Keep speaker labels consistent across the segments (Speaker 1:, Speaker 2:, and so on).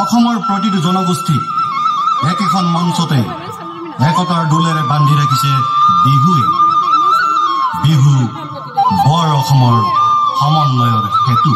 Speaker 1: অসমৰ প্ৰতিটো জনগোষ্ঠীক একেখন মঞ্চতে একতাৰ দোলেৰে বান্ধি ৰাখিছে বিহুৱে। বিহু বৰ অসমৰ সমন্বয়ৰ সেতু।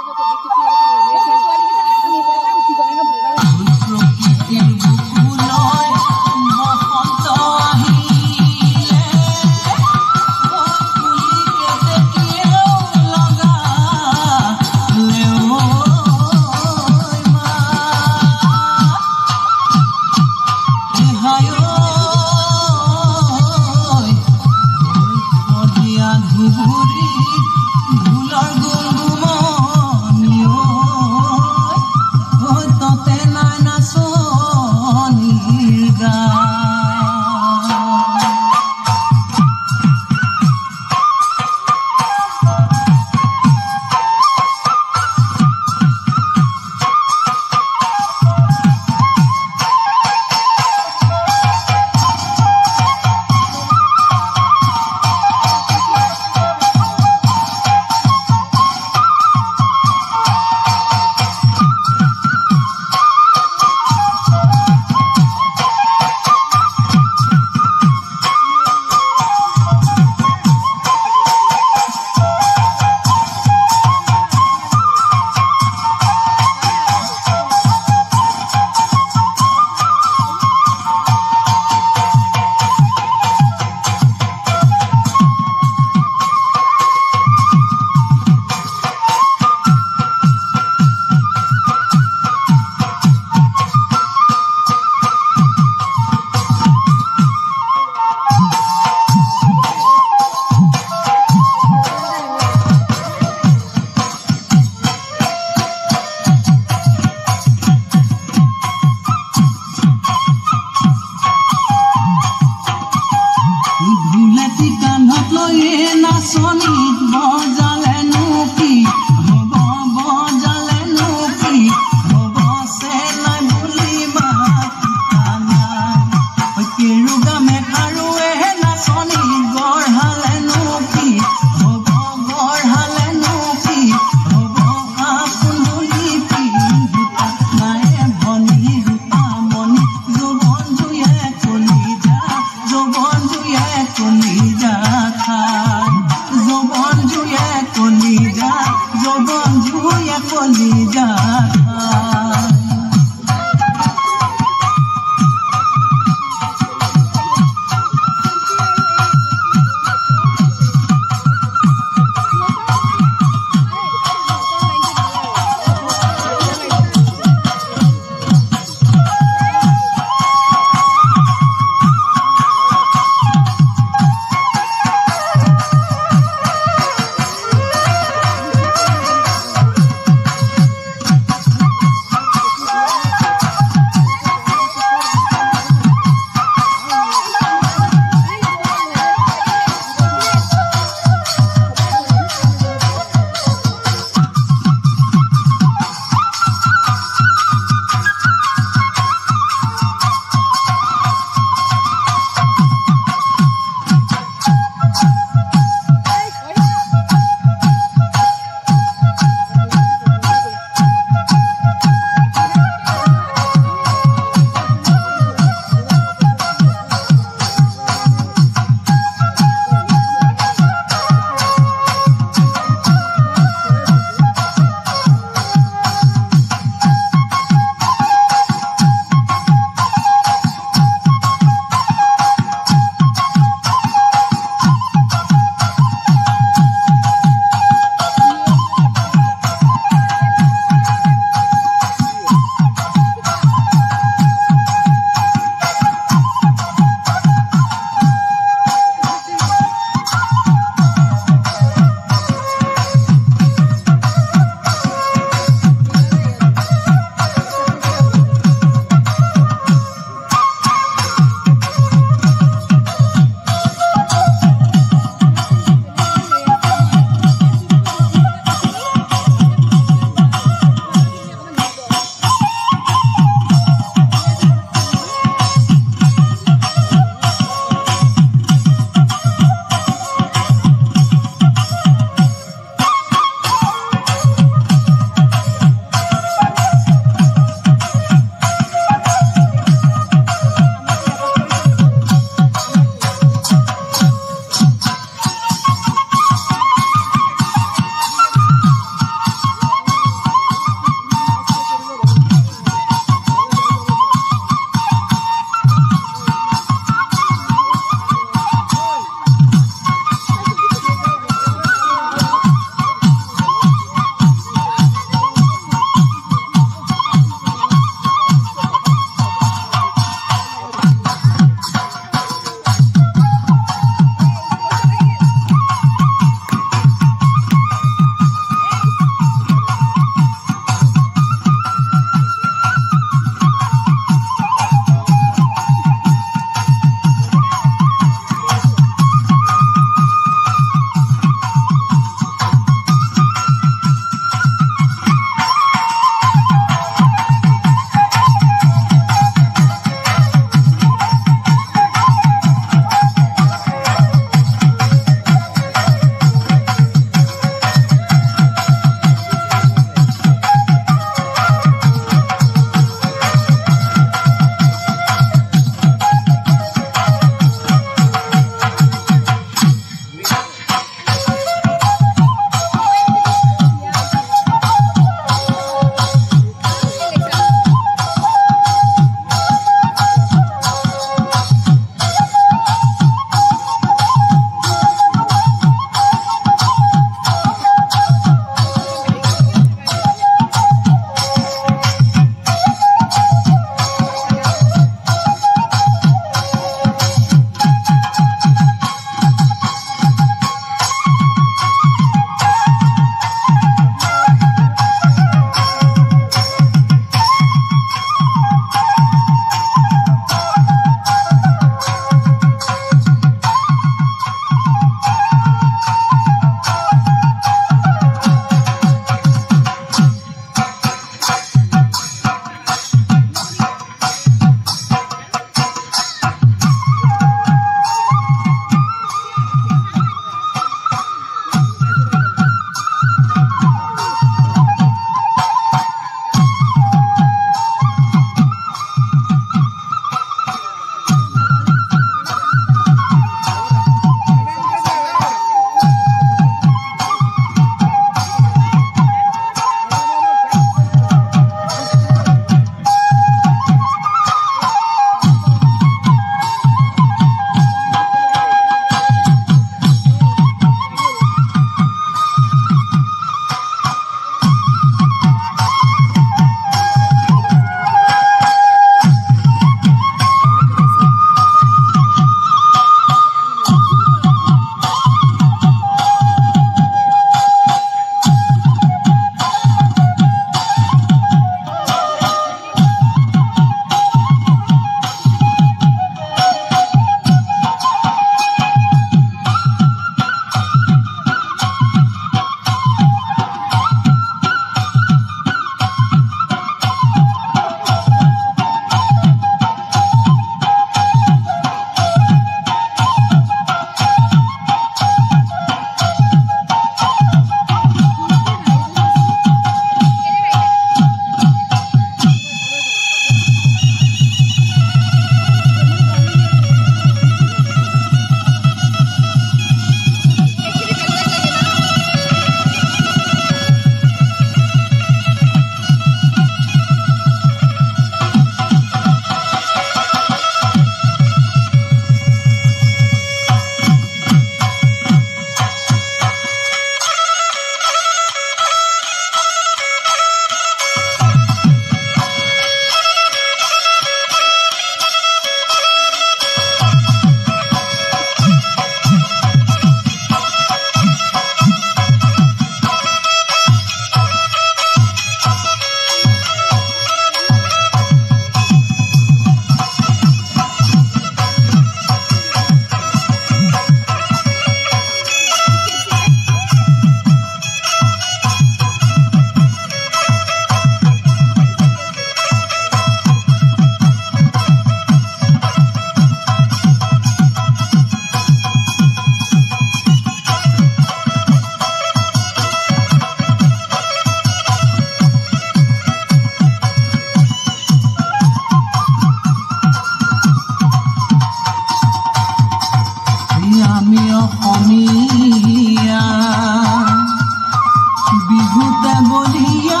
Speaker 2: বলিয়া